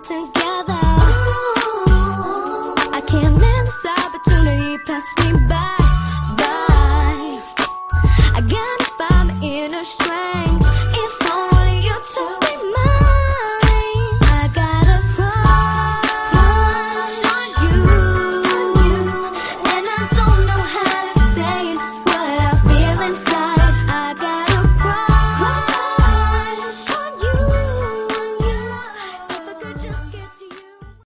it together. I can't let this opportunity pass me by.